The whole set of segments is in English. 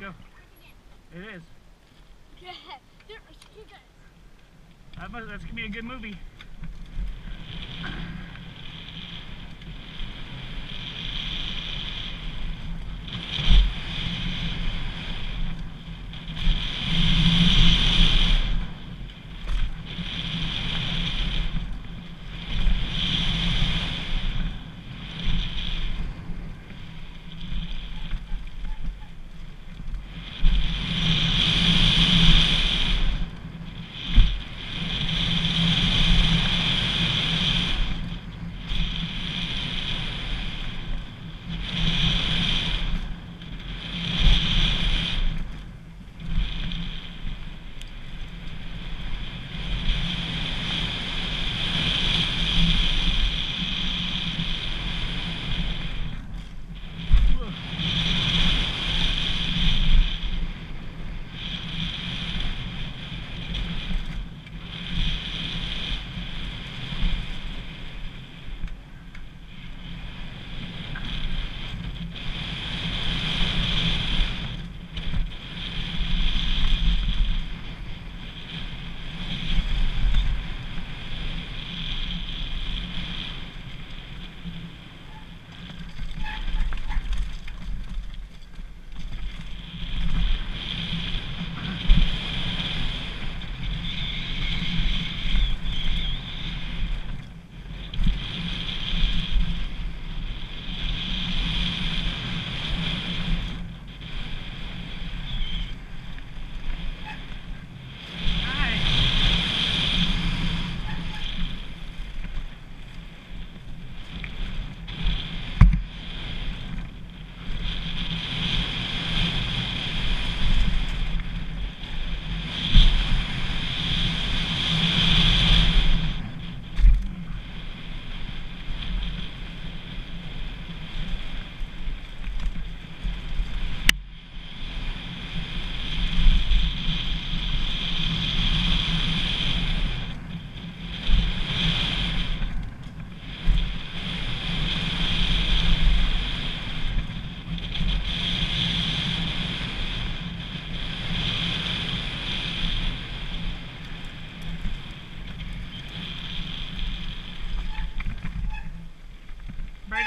go. It is. Yeah. There, you guys. That must, that's gonna be a good movie.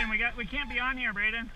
We got we can't be on here, Braedyn.